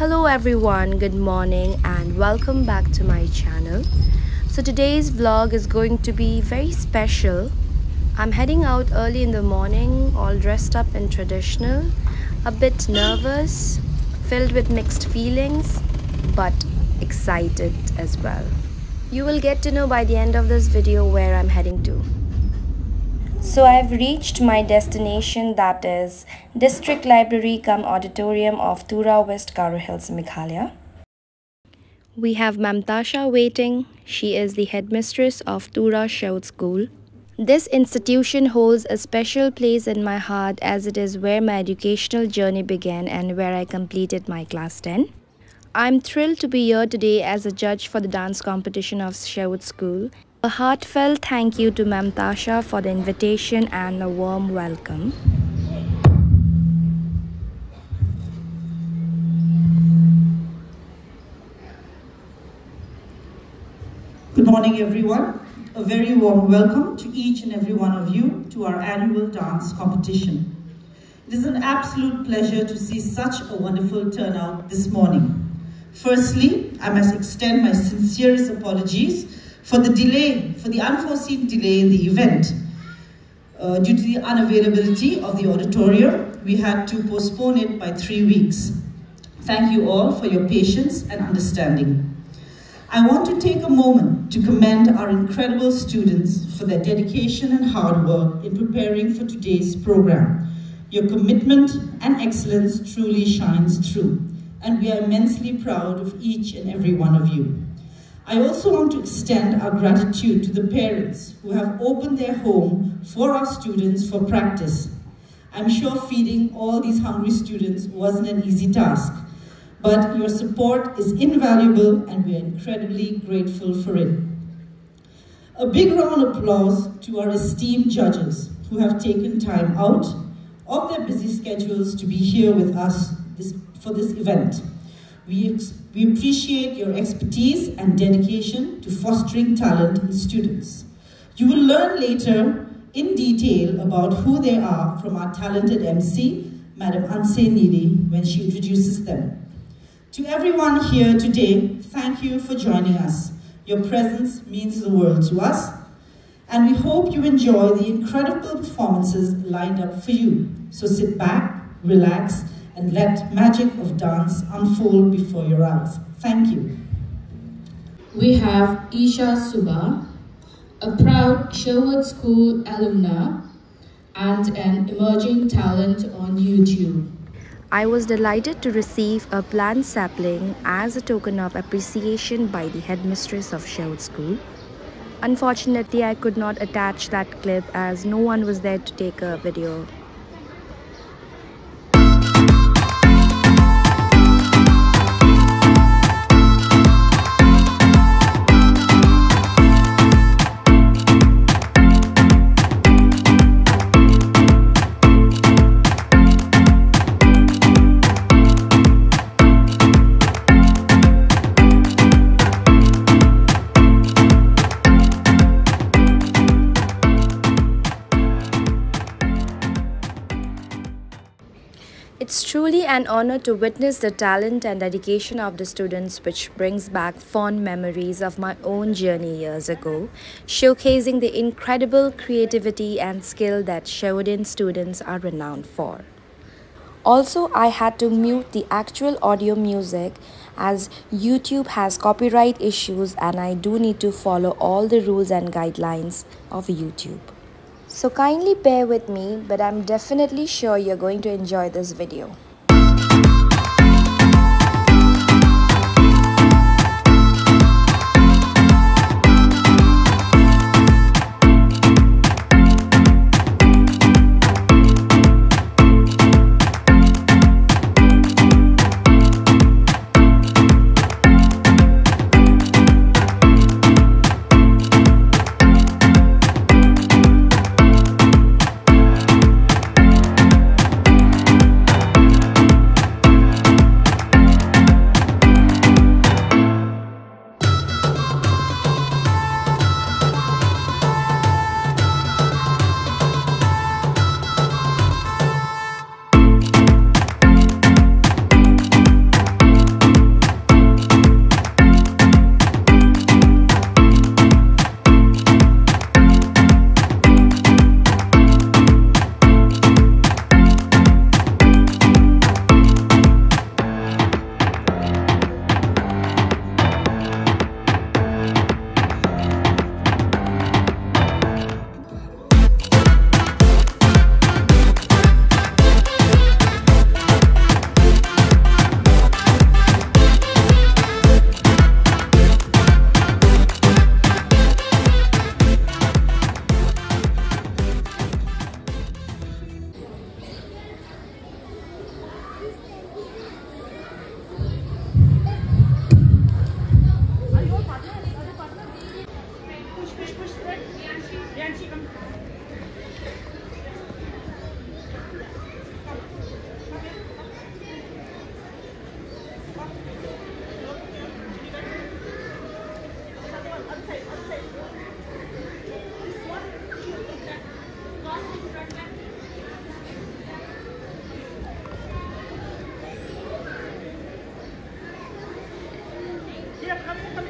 Hello everyone, good morning and welcome back to my channel. So today's vlog is going to be very special. I'm heading out early in the morning, all dressed up in traditional, a bit nervous, filled with mixed feelings, but excited as well. You will get to know by the end of this video where I'm heading. So I've reached my destination that is District Library cum Auditorium of Tura West Garo Hills, Meghalaya. We have Mamtasha waiting. She is the headmistress of Tura Shout School. This institution holds a special place in my heart as it is where my educational journey began and where I completed my class 10. I'm thrilled to be here today as a judge for the dance competition of Sherwood School a heartfelt thank you to Mamtasha for the invitation and a warm welcome. Good morning, everyone. A very warm welcome to each and every one of you to our annual dance competition. It is an absolute pleasure to see such a wonderful turnout this morning. Firstly, I must extend my sincerest apologies for the delay, for the unforeseen delay in the event. Uh, due to the unavailability of the auditorium, we had to postpone it by three weeks. Thank you all for your patience and understanding. I want to take a moment to commend our incredible students for their dedication and hard work in preparing for today's program. Your commitment and excellence truly shines through, and we are immensely proud of each and every one of you. I also want to extend our gratitude to the parents who have opened their home for our students for practice. I'm sure feeding all these hungry students wasn't an easy task, but your support is invaluable and we are incredibly grateful for it. A big round of applause to our esteemed judges who have taken time out of their busy schedules to be here with us this, for this event. We, we appreciate your expertise and dedication to fostering talent in students. You will learn later in detail about who they are from our talented MC, Madam Anse when she introduces them. To everyone here today, thank you for joining us. Your presence means the world to us, and we hope you enjoy the incredible performances lined up for you. So sit back, relax, and let magic of dance unfold before your eyes. Thank you. We have Esha Subba, a proud Sherwood School alumna and an emerging talent on YouTube. I was delighted to receive a plant sapling as a token of appreciation by the headmistress of Sherwood School. Unfortunately, I could not attach that clip as no one was there to take a video. Truly an honor to witness the talent and dedication of the students which brings back fond memories of my own journey years ago, showcasing the incredible creativity and skill that Sherwood students are renowned for. Also, I had to mute the actual audio music as YouTube has copyright issues and I do need to follow all the rules and guidelines of YouTube. So kindly bear with me, but I'm definitely sure you're going to enjoy this video. come, come.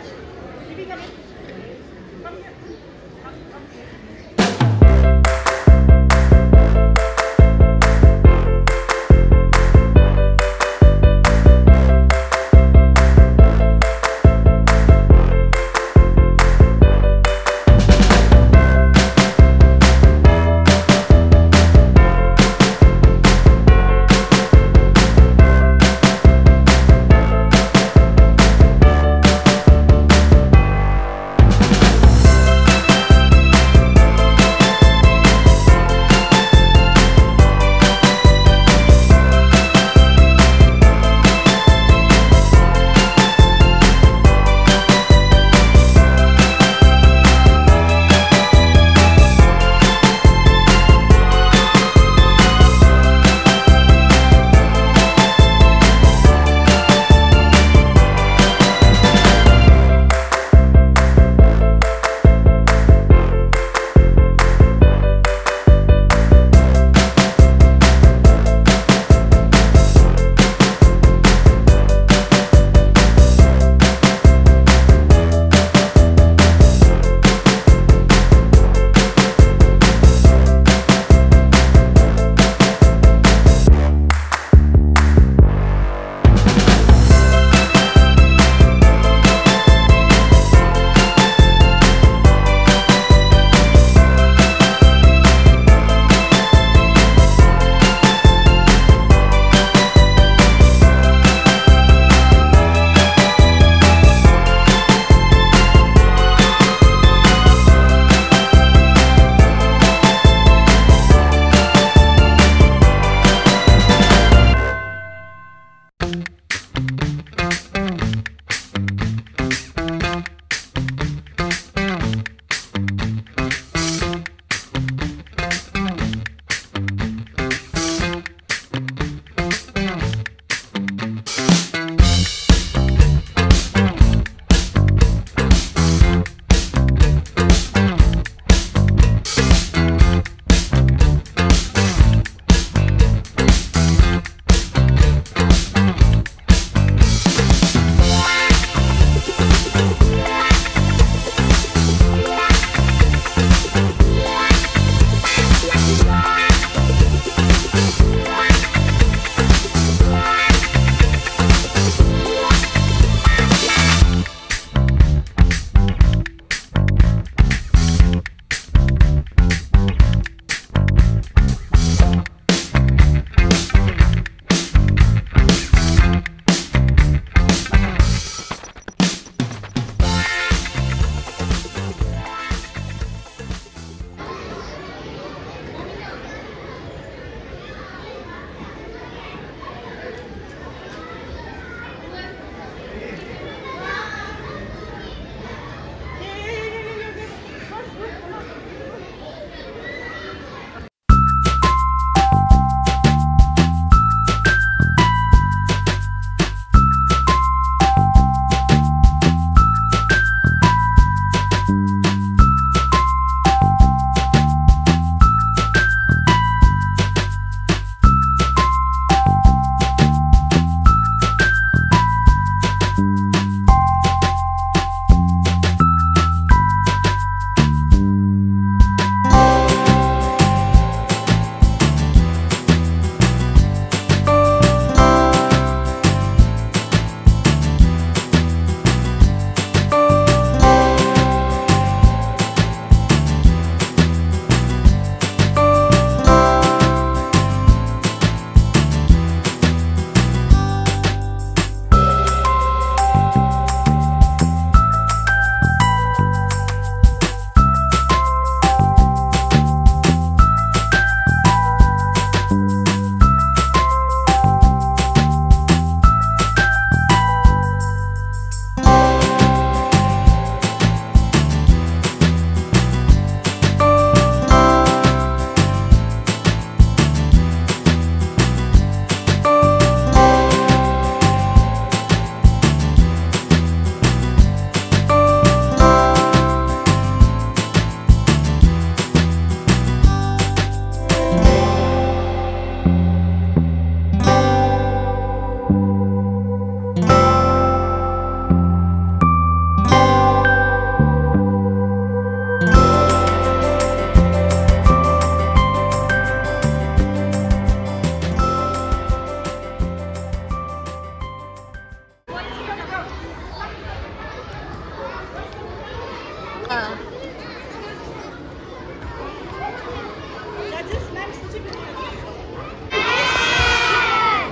Yeah.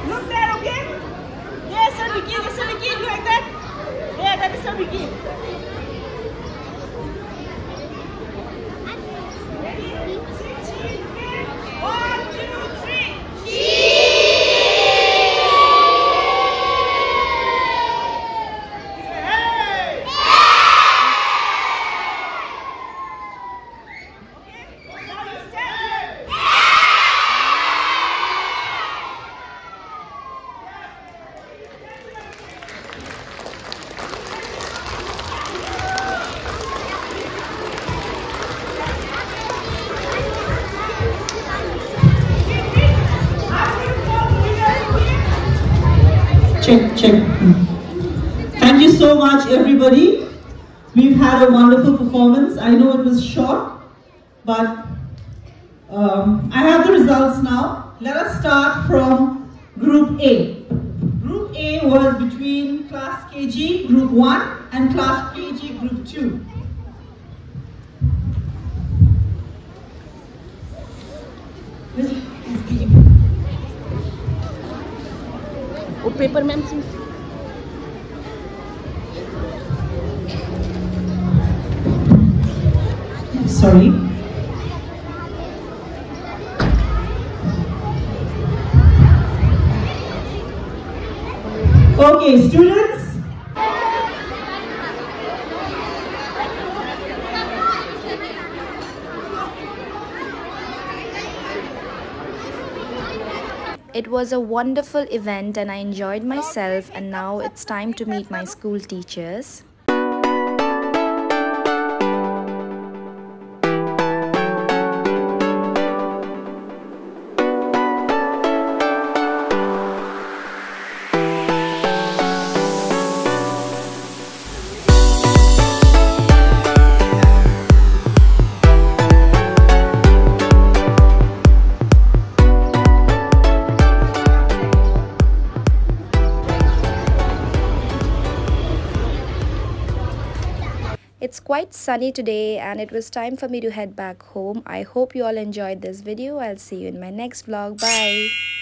Look there again. Yes, sir. Yes, sir. Like that. That is sir. Check, check. Thank you so much, everybody. We've had a wonderful performance. I know it was short, but um, I have the results now. Let us start from Group A. Group A was between Class KG Group 1 and Class KG Group 2. वो paper ma'am से Sorry. Okay, students. It was a wonderful event and I enjoyed myself and now it's time to meet my school teachers. Quite sunny today and it was time for me to head back home. I hope you all enjoyed this video. I'll see you in my next vlog. Bye.